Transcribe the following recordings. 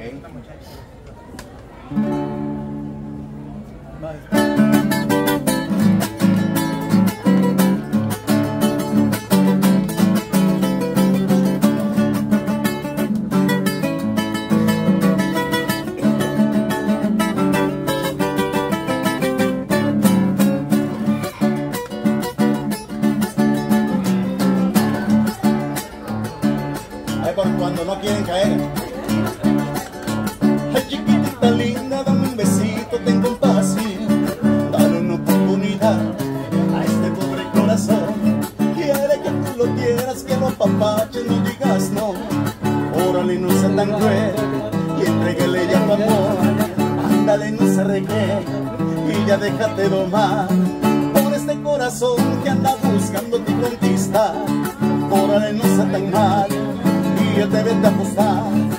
Ay, por cuando no quieren caer. Quieras, que lo papaches, no digas no. Órale, no sea tan cruel y entréguele ya tu amor. Ándale, no se regué y ya déjate domar por este corazón que anda buscando tu conquista. Órale, no sea tan mal y yo te vete a apostar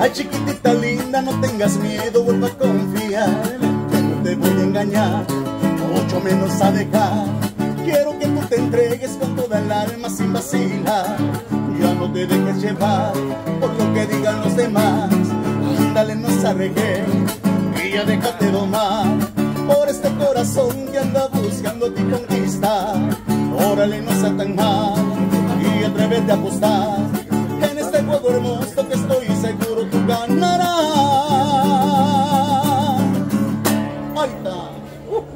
Ay chiquitita linda, no tengas miedo, vuelva a confiar. Que no te voy a engañar, mucho menos a dejar. Quiero que tú te entregues con toda el alma sin vacilar. Ya no te dejes llevar por lo que digan los demás. Ándale, no se arregle y ya déjate domar. Por este corazón que anda buscando tu conquista Órale, no sea tan mal y atrévete a apostar. En este juego hermoso que ganas.